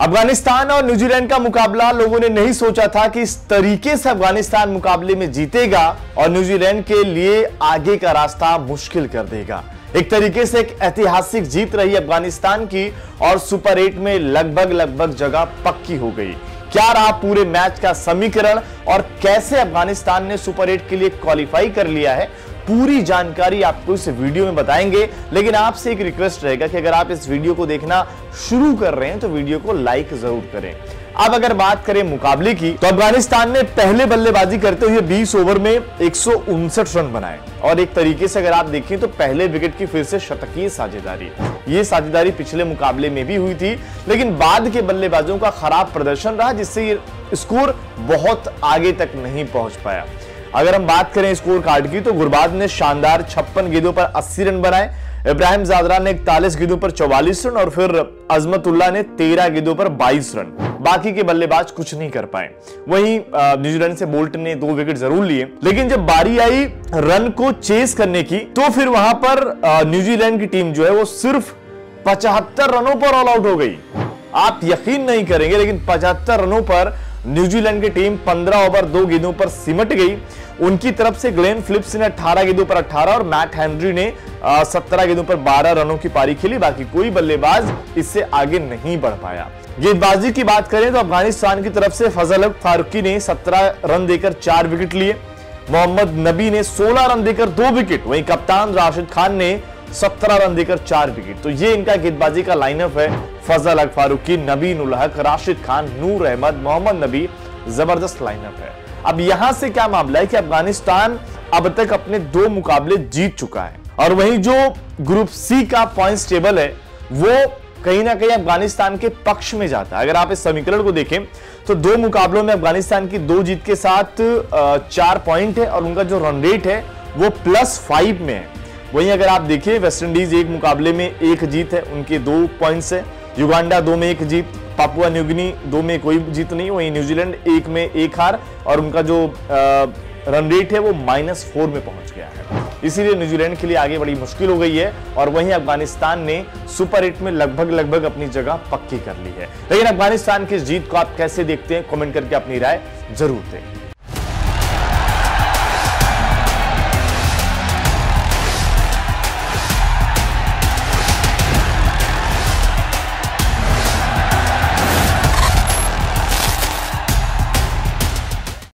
अफ़गानिस्तान और न्यूजीलैंड का मुकाबला लोगों ने नहीं सोचा था कि इस तरीके से अफ़गानिस्तान मुकाबले में जीतेगा और न्यूजीलैंड के लिए आगे का रास्ता मुश्किल कर देगा। एक तरीके से एक ऐतिहासिक जीत रही अफ़गानिस्तान की और सुपर एट में लगभग लगभग जगह पक्की हो गई। क्या रहा पूरे मैच का समीकरण और कैसे अफ़गानिस्तान ने सुपर एट के लिए क्वालिफाई कर लिया है? पूरी जानकारी आपको इस वीडियो में बताएँगे। लेकिन आपसे एक रिक्वेस्ट रहेगा कि अगर आप इस वीडियो को देखना शुरू कर रहे हैं तो वीडियो को लाइक ज़रूर करें। अब अगर बात करें मुकाबले की तो अफ़गानिस्तान ने पहले बल्लेबाजी करते हुए 20 ओवर में एक रन बनाए। और एक तरीके से अगर आप देखें तो पहले विकेट की फिर से शतकीय साझेदारी। ये साझेदारी पिछले मुकाबले में भी हुई थी, लेकिन बाद के बल्लेबाजों का खराब प्रदर्शन रहा, जिससे ये स्कोर बहुत आगे तक नहीं पहुँच पाया। अगर हम बात करें स्कोर कार्ड की तो गुरबाज ने शानदार छप्पन गेंदों पर 80 रन बनाए। इब्राहिम जादरा ने इकतालीस गेंदों पर 44 रन, और फिर अजमतुल्ला ने 13 गेंदों पर 22 रन। बाकी के बल्लेबाज कुछ नहीं कर पाए। वहीं न्यूजीलैंड से बोल्ट ने दो विकेट ज़रूर लिए। लेकिन जब बारी आई रन को चेस करने की तो फिर वहाँ पर न्यूजीलैंड की टीम जो है वो सिर्फ़ पचहत्तर रनों पर ऑल आउट हो गई। आप यकीन नहीं करेंगे, लेकिन पचहत्तर रनों पर न्यूजीलैंड की टीम 15 ओवर दो गेंदों पर सिमट गई। उनकी तरफ़ से ग्लेन फिलिप्स ने 18 गेंदों पर 18 और मैट हेनरी ने 17 गेंदों पर 12 रनों की पारी खेली, बाकी कोई बल्लेबाज इससे आगे नहीं बढ़ पाया। गेंदबाजी की बात करें तो अफ़गानिस्तान की तरफ़ से फजल फारूकी ने 17 रन देकर चार विकेट लिए। मोहम्मद नबी ने 16 रन देकर दो विकेट। वहीं कप्तान राशिद खान ने 17 रन देकर चार विकेट। तो ये इनका गेंदबाजी का लाइनअप है। फजल अक फारूकी नबीन उल हक राशिद खान, नूर अहमद, मोहम्मद नबी, ज़बरदस्त लाइनअप है। अब यहाँ से क्या मामला है कि अफ़गानिस्तान अब तक अपने दो मुकाबले जीत चुका है। और वहीं जो ग्रुप सी का पॉइंट्स टेबल है, वो कहीं ना कहीं अफ़गानिस्तान के पक्ष में जाता है। अगर आप इस समीकरण को देखें तो दो मुकाबलों में अफ़गानिस्तान की दो जीत के साथ चार पॉइंट है और उनका जो रन रेट है, वो प्लस फाइव में है। वहीं अगर आप देखिए वेस्टइंडीज एक मुकाबले में एक जीत है, उनके दो पॉइंट्स है। युगांडा दो में एक जीत। पापुआ न्यूगिनी दो में कोई जीत नहीं वहीं न्यूजीलैंड एक में एक हार, और उनका जो रन रेट है वो माइनस फोर में पहुँच गया है। इसीलिए न्यूजीलैंड के लिए आगे बड़ी मुश्किल हो गई है, और वहीं अफ़गानिस्तान ने सुपर एट में लगभग लगभग अपनी जगह पक्की कर ली है। लेकिन अफ़गानिस्तान की जीत को आप कैसे देखते हैं? कॉमेंट करके अपनी राय ज़रूर दें।